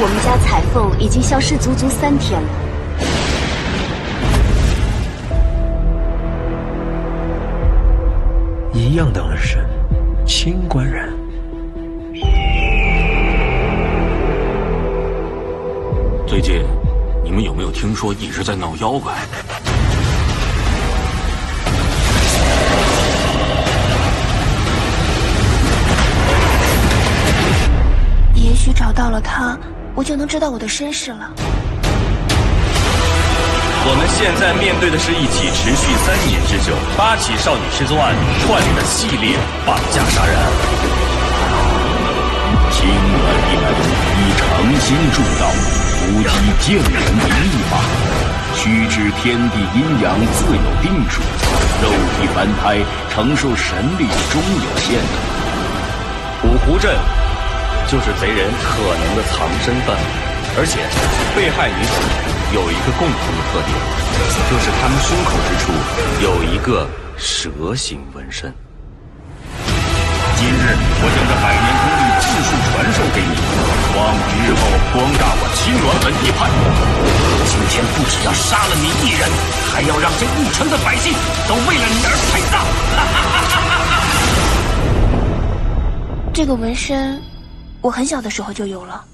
我们家彩凤已经消失足足三天了。一样的纹身，清官人。最近，你们有没有听说一直在闹妖怪？也许找到了他，我就能知道我的身世了。我们现在面对的是一起持续三年之久、八起少女失踪案串联的系列绑架杀人案。清官一人以诚心铸造，夫妻见人为立法，须知天地阴阳自有定数，肉体凡胎承受神力终有限度。五湖镇就是贼人可能的藏身范围，而且被害女子。有一个共同的特点，就是他们胸口之处有一个蛇形纹身。今日我将这百年功力尽数传授给你，望你日后光大我青鸾门一派。今天不只要杀了你一人，还要让这一城的百姓都为了你而陪葬。这个纹身，我很小的时候就有了。